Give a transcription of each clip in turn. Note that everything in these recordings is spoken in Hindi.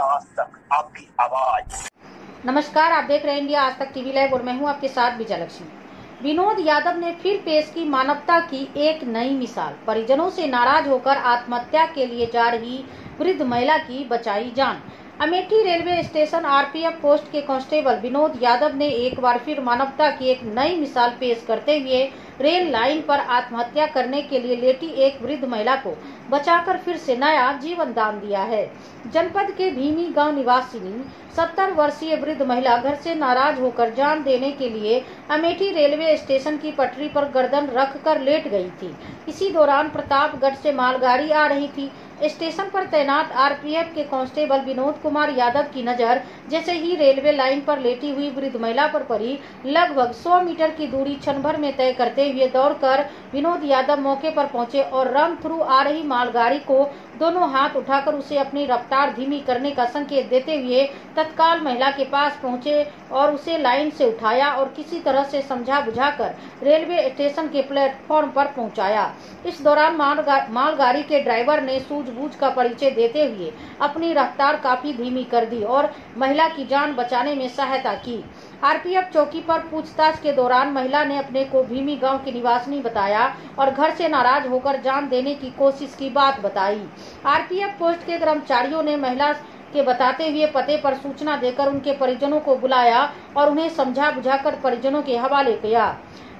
आज तक आपकी आवाज़। नमस्कार, आप देख रहे हैं इंडिया आज तक टीवी लाइव और मैं हूँ आपके साथ विजयलक्ष्मी। विनोद यादव ने फिर पेश की मानवता की एक नई मिसाल। परिजनों से नाराज़ होकर आत्महत्या के लिए जा रही वृद्ध महिला की बचाई जान। Amethi railway station RPF post के कांस्टेबल विनोद यादव ने एक बार फिर मानवता की एक नई मिसाल पेश करते हुए रेल लाइन पर आत्महत्या करने के लिए लेटी एक वृद्ध महिला को बचाकर फिर से नया जीवन दान दिया है। जनपद के भीमी गाँव निवासिनी सत्तर वर्षीय वृद्ध महिला घर से नाराज़ होकर जान देने के लिए अमेठी रेलवे स्टेशन की पटरी पर गर्दन रख कर लेट गई थी। इसी दौरान प्रतापगढ़ से मालगाड़ी आ रही थी। स्टेशन पर तैनात आरपीएफ के कांस्टेबल विनोद कुमार यादव की नज़र, जैसे ही रेलवे लाइन पर लेटी हुई वृद्ध महिला पर पड़ी, लगभग 100 मीटर की दूरी क्षण भर में तय करते हुए दौड़कर विनोद यादव मौके पर पहुँचे और रन थ्रू आ रही मालगाड़ी को दोनों हाथ उठाकर उसे अपनी रफ्तार धीमी करने का संकेत देते हुए तत्काल महिला के पास पहुँचे और उसे लाइन से उठाया और किसी तरह से समझा बुझाकर रेलवे स्टेशन के प्लेटफॉर्म पर पहुँचाया। इस दौरान मालगाड़ी के ड्राइवर ने सूझबूझ का परिचय देते हुए अपनी रफ्तार काफ़ी धीमी कर दी और महिला की जान बचाने में सहायता की। आरपीएफ चौकी पर पूछताछ के दौरान महिला ने अपने को भीमी गाँव की निवासनी बताया और घर से नाराज़ होकर जान देने की कोशिश की बात बताई। आरपीएफ पोस्ट के कर्मचारियों ने महिला के बताते हुए पते पर सूचना देकर उनके परिजनों को बुलाया और उन्हें समझा बुझाकर परिजनों के हवाले किया।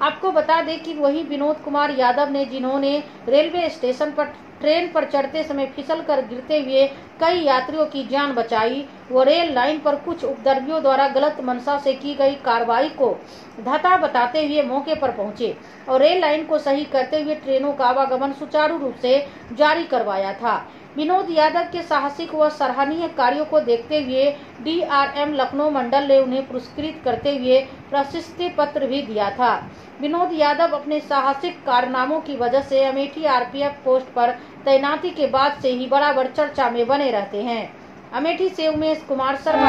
आपको बता दें कि वही विनोद कुमार यादव ने, जिन्होंने रेलवे स्टेशन पर ट्रेन पर चढ़ते समय फिसल कर गिरते हुए कई यात्रियों की जान बचाई, वो रेल लाइन पर कुछ उपद्रवियों द्वारा गलत मनसा से की गई कार्रवाई को धता बताते हुए मौके पर पहुँचे और रेल लाइन को सही करते हुए ट्रेनों का आवागमन सुचारू रूप से जारी करवाया था। विनोद यादव के साहसिक व सराहनीय कार्यों को देखते हुए डीआरएम लखनऊ मंडल ने उन्हें पुरस्कृत करते हुए प्रशस्ति पत्र भी दिया था। विनोद यादव अपने साहसिक कारनामों की वजह से अमेठी आरपीएफ पोस्ट पर तैनाती के बाद से ही बराबर चर्चा में बने रहते हैं। अमेठी से उमेश कुमार शर्मा